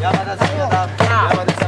One moment. Get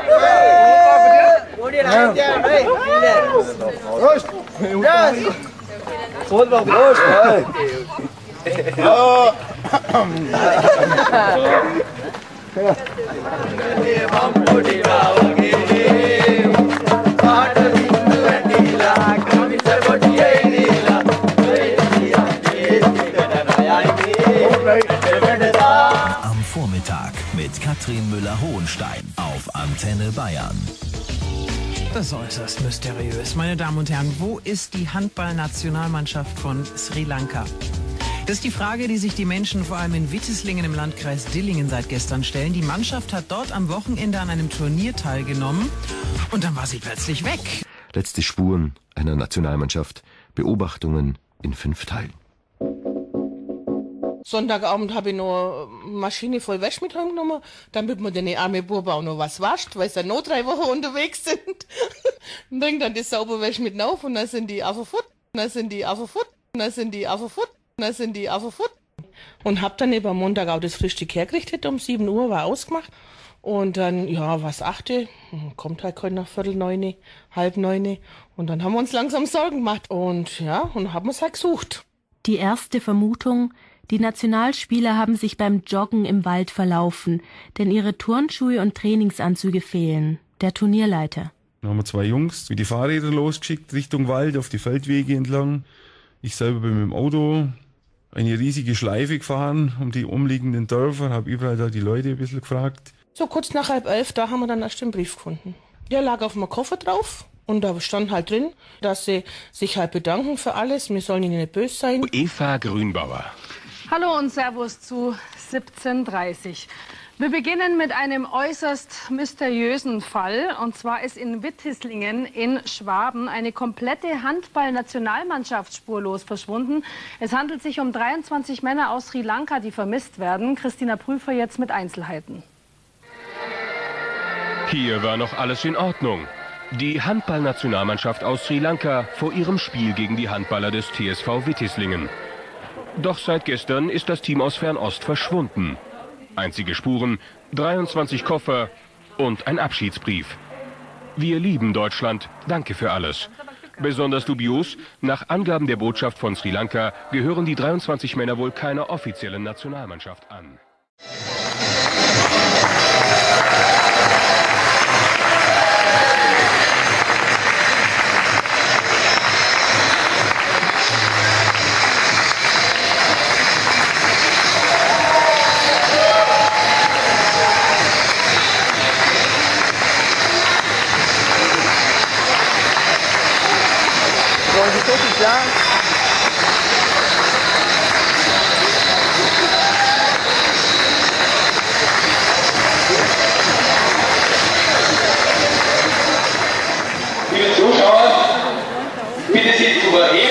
Prost. Hey. Am Vormittag mit Katrin Müller-Hohenstein auf Antenne Bayern. Das ist äußerst mysteriös. Meine Damen und Herren, wo ist die Handballnationalmannschaft von Sri Lanka? Das ist die Frage, die sich die Menschen vor allem in Wittislingen im Landkreis Dillingen seit gestern stellen. Die Mannschaft hat dort am Wochenende an einem Turnier teilgenommen und dann war sie plötzlich weg. Letzte Spuren einer Nationalmannschaft. Beobachtungen in fünf Teilen. Sonntagabend habe ich noch eine Maschine voll Wäsche mit heimgenommen, damit wir den armen Buben auch noch was wascht, weil sie noch drei Wochen unterwegs sind. und bring dann die saubere Wäsche mit auf und dann sind die der Foot, dann sind die der Foot, dann sind die der Foot, dann sind die der Foot. Und hab dann eben am Montag auch das Frühstück hergerichtet, um 7 Uhr war ausgemacht. Und dann, ja, was achte, kommt halt heute nach Viertel neune, halb neune. Und dann haben wir uns langsam Sorgen gemacht. Und ja, und haben uns halt gesucht. Die erste Vermutung, die Nationalspieler haben sich beim Joggen im Wald verlaufen, denn ihre Turnschuhe und Trainingsanzüge fehlen. Der Turnierleiter. Dann haben wir zwei Jungs mit die Fahrräder losgeschickt Richtung Wald auf die Feldwege entlang. Ich selber bin mit dem Auto eine riesige Schleife gefahren um die umliegenden Dörfer, habe überall da die Leute ein bisschen gefragt. So kurz nach halb elf, da haben wir dann erst den Brief gefunden. Der lag auf meinem Koffer drauf und da stand halt drin, dass sie sich halt bedanken für alles, wir sollen ihnen nicht böse sein. Eva Grünbauer. Hallo und Servus zu 1730. Wir beginnen mit einem äußerst mysteriösen Fall. Und zwar ist in Wittislingen in Schwaben eine komplette Handball-Nationalmannschaft spurlos verschwunden. Es handelt sich um 23 Männer aus Sri Lanka, die vermisst werden. Christina Prüfer jetzt mit Einzelheiten. Hier war noch alles in Ordnung. Die Handballnationalmannschaft aus Sri Lanka vor ihrem Spiel gegen die Handballer des TSV Wittislingen. Doch seit gestern ist das Team aus Fernost verschwunden. Einzige Spuren, 23 Koffer und ein Abschiedsbrief. Wir lieben Deutschland, danke für alles. Besonders dubios, nach Angaben der Botschaft von Sri Lanka gehören die 23 Männer wohl keiner offiziellen Nationalmannschaft an. ja. Liebe Zuschauer, bitte Sie zu erheben.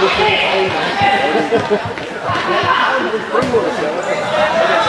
Thank you.